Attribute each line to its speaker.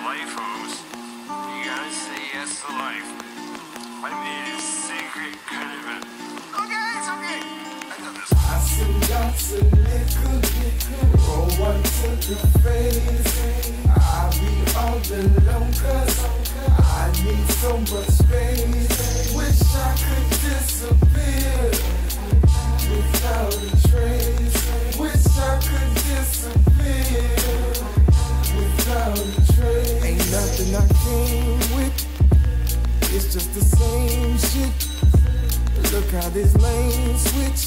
Speaker 1: life, Holmes. You gotta say yes to life. I made a secret it. Okay, it's okay. I got this.
Speaker 2: I see liquor, roll one to the face. I be all alone cause I need so much space. Nothing I came with. It's just the same shit. Look how this lane switch.